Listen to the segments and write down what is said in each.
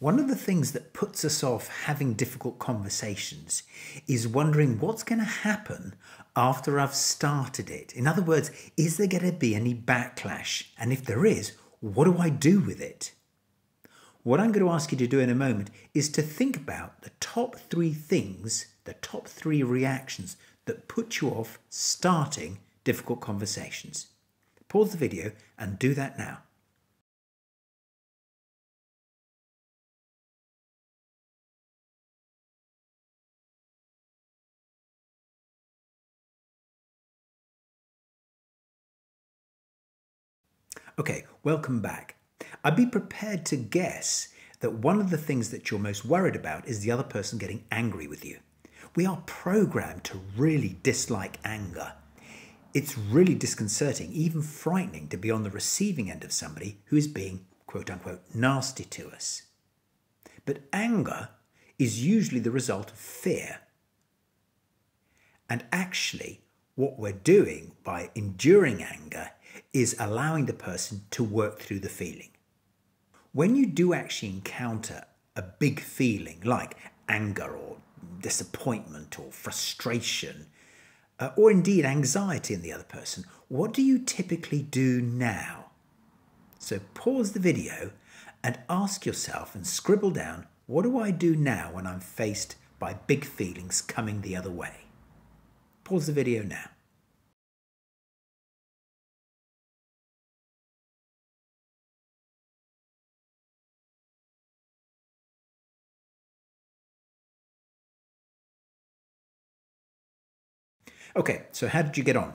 One of the things that puts us off having difficult conversations is wondering what's going to happen after I've started it. In other words, is there going to be any backlash? And if there is, what do I do with it? What I'm going to ask you to do in a moment is to think about the top three things, the top three reactions that put you off starting difficult conversations. Pause the video and do that now. Okay, welcome back. I'd be prepared to guess that one of the things that you're most worried about is the other person getting angry with you. We are programmed to really dislike anger. It's really disconcerting, even frightening, to be on the receiving end of somebody who is being, quote unquote, nasty to us. But anger is usually the result of fear. And actually, what we're doing by enduring anger is allowing the person to work through the feeling. When you do actually encounter a big feeling like anger or disappointment or frustration, uh, or indeed anxiety in the other person, what do you typically do now? So pause the video and ask yourself and scribble down what do I do now when I'm faced by big feelings coming the other way? Pause the video now. Okay, so how did you get on?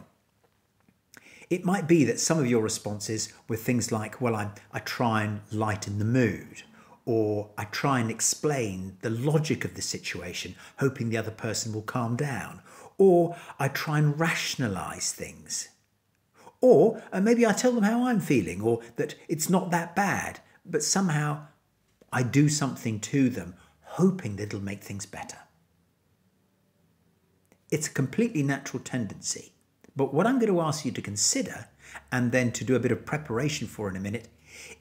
It might be that some of your responses were things like, well, I, I try and lighten the mood, or I try and explain the logic of the situation, hoping the other person will calm down, or I try and rationalize things. Or uh, maybe I tell them how I'm feeling, or that it's not that bad, but somehow I do something to them, hoping that it'll make things better. It's a completely natural tendency. But what I'm going to ask you to consider, and then to do a bit of preparation for in a minute,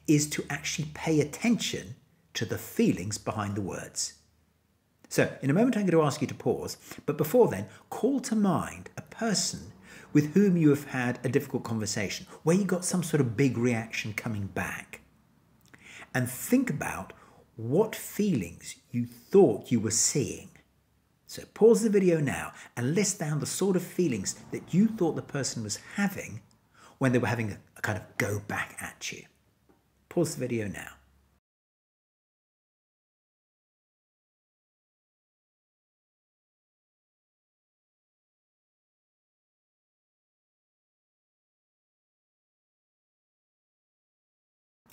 is to actually pay attention to the feelings behind the words. So, in a moment, I'm going to ask you to pause, but before then, call to mind a person with whom you have had a difficult conversation, where you got some sort of big reaction coming back. And think about what feelings you thought you were seeing so pause the video now and list down the sort of feelings that you thought the person was having when they were having a, kind of go back at you. Pause the video now.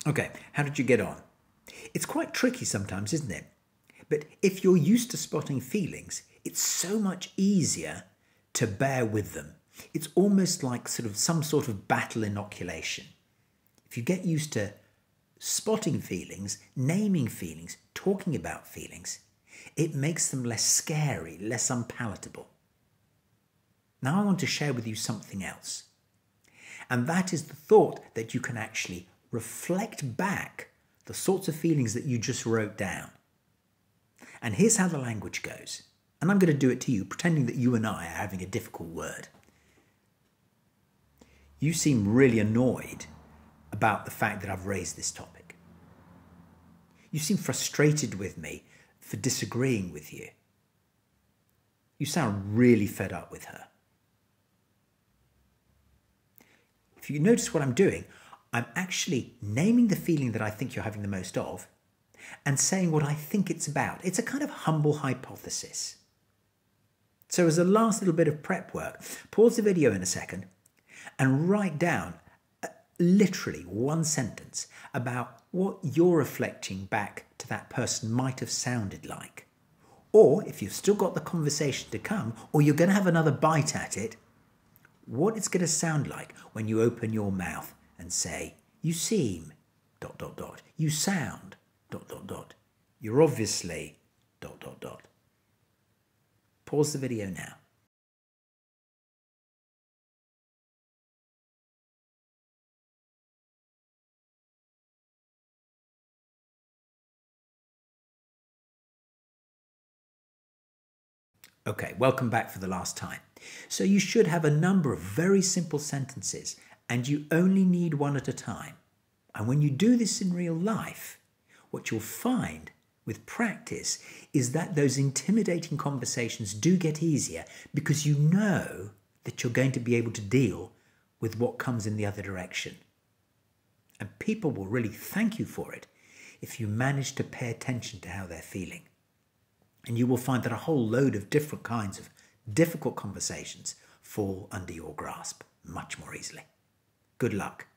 Okay, how did you get on? It's quite tricky sometimes, isn't it? But if you're used to spotting feelings, it's so much easier to bear with them. It's almost like sort of some sort of battle inoculation. If you get used to spotting feelings, naming feelings, talking about feelings, it makes them less scary, less unpalatable. Now I want to share with you something else. And that is the thought that you can actually reflect back the sorts of feelings that you just wrote down. And here's how the language goes. And I'm going to do it to you, pretending that you and I are having a difficult word. You seem really annoyed about the fact that I've raised this topic. You seem frustrated with me for disagreeing with you. You sound really fed up with her. If you notice what I'm doing, I'm actually naming the feeling that I think you're having the most of and saying what I think it's about. It's a kind of humble hypothesis. So, as a last little bit of prep work, pause the video in a second and write down uh, literally one sentence about what you're reflecting back to that person might have sounded like. Or if you've still got the conversation to come, or you're going to have another bite at it, what it's going to sound like when you open your mouth and say, you seem, dot, dot, dot, you sound, dot, dot, dot, you're obviously, dot, dot, dot. Pause the video now. Okay, welcome back for the last time. So you should have a number of very simple sentences and you only need one at a time. And when you do this in real life, what you'll find with practice is that those intimidating conversations do get easier because you know that you're going to be able to deal with what comes in the other direction. And people will really thank you for it if you manage to pay attention to how they're feeling. And you will find that a whole load of different kinds of difficult conversations fall under your grasp much more easily. Good luck.